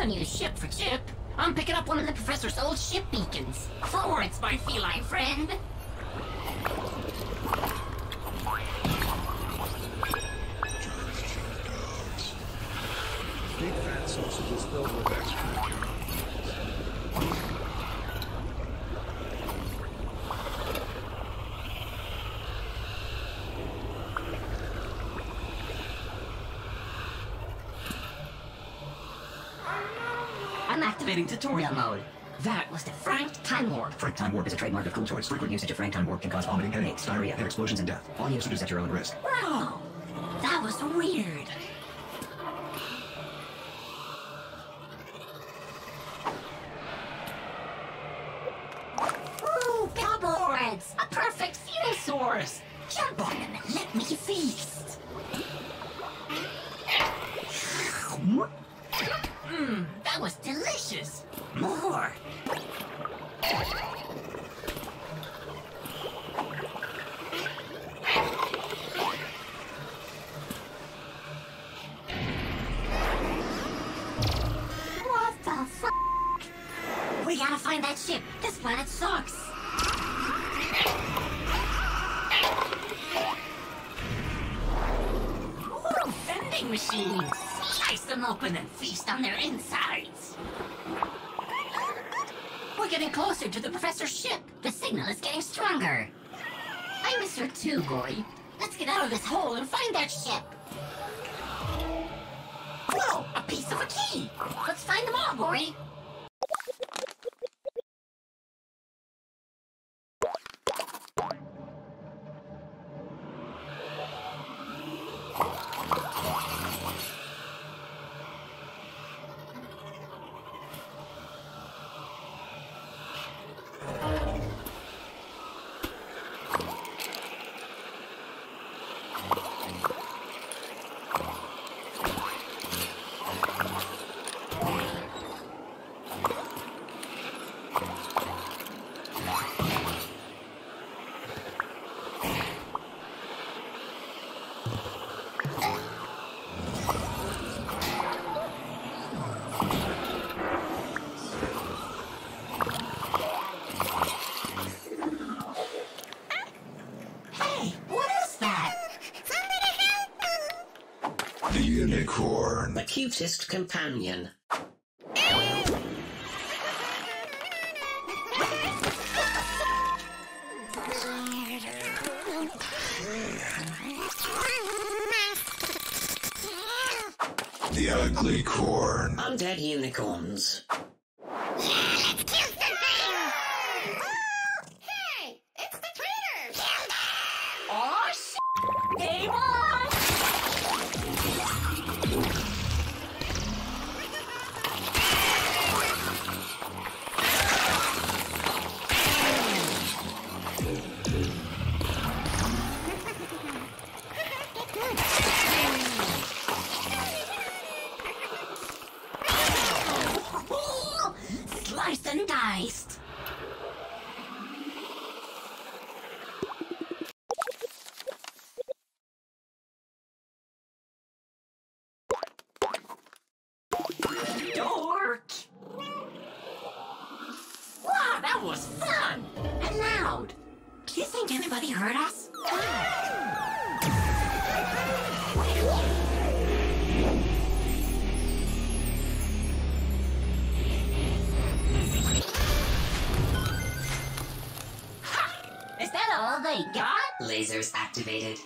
the new ship for Chip. I'm picking up one of the professor's old ship beacons. Forwards, my feline friend. Big fat sausages filled with activating tutorial mode. That was the Frank Time Warp. Frank Time Warp is a trademark of Cool Toys. Frequent usage of Frank Time Warp can cause vomiting, headaches, diarrhea, head explosions, and death. All usage is at your own risk. Wow, Machines. Slice them open and feast on their insides. We're getting closer to the professor's ship. The signal is getting stronger. I miss her too, boy. Let's get out of this hole and find that ship. Whoa, a piece of a key. Let's find them all, boy. Hey, what is that? The unicorn. The cutest companion. The ugly corn. Undead unicorns. Anybody heard us? Is that all they got? Lasers activated.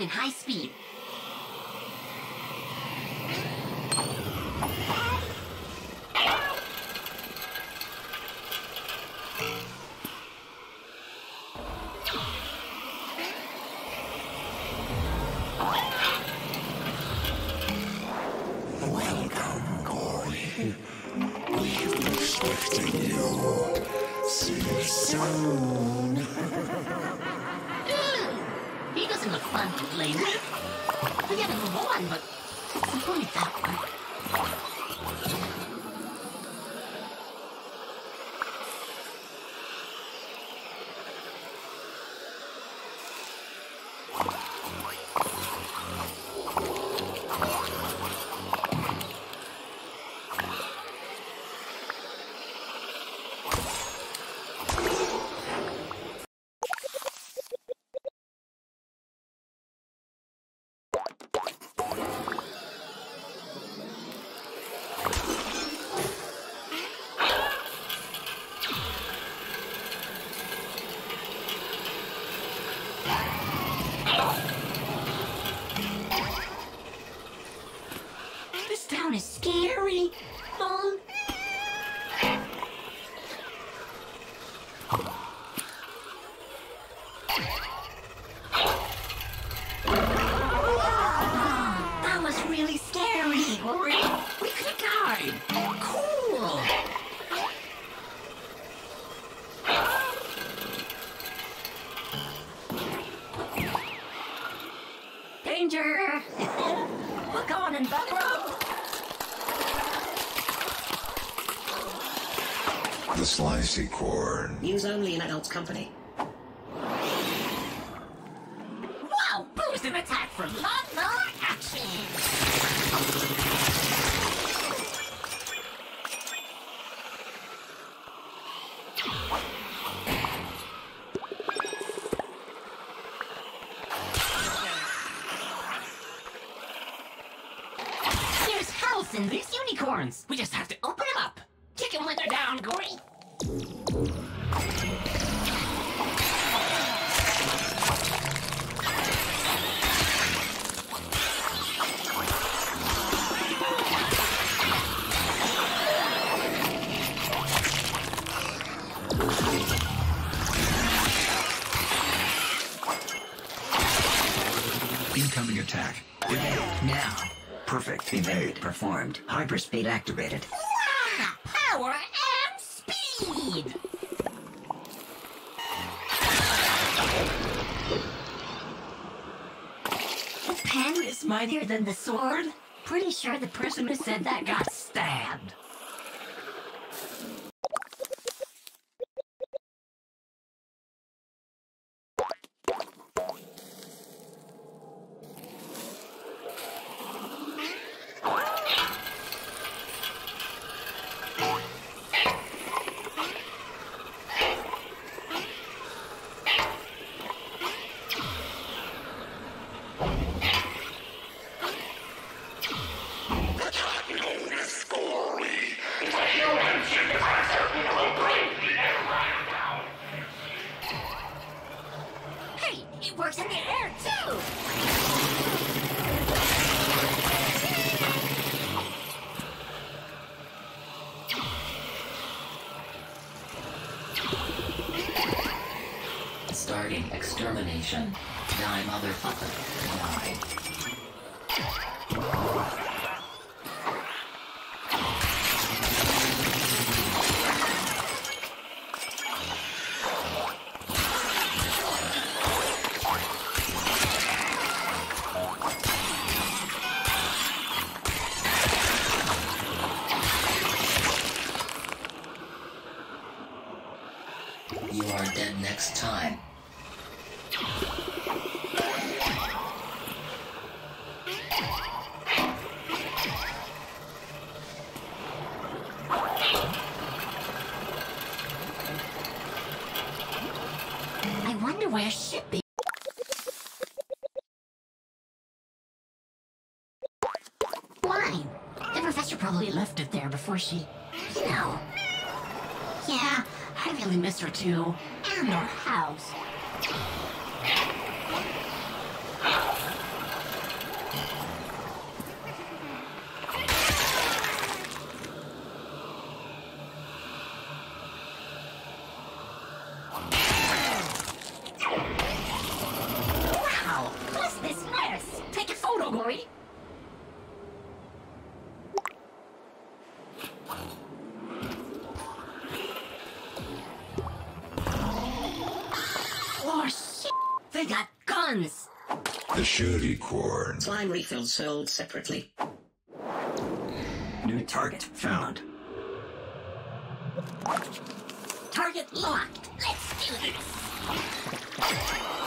In high speed. He doesn't look fun to play with. We gotta move on, but avoid that one. This town is scary. Mom. That was really scary. We could have died. Cool. Danger! Look on and back up! The corn. Use only in adult company. Wow! Boost and attack for lot more action! There's health in these unicorns! We just have to open them up! Kick them when they're down, Gori! Incoming attack. Now. Perfect. Evade performed. Hyperspeed activated. Mightier than the sword? Pretty sure the person who said that got stabbed. It works in the air too! Starting extermination. Die, motherfucker. Die. You are dead next time. I wonder where Shippy. Wine. The professor probably left it there before she. You know. Yeah, I really miss her too. And our house. They got guns. The shooty corn. Slime refills sold separately. New target found. Target locked. Let's do this.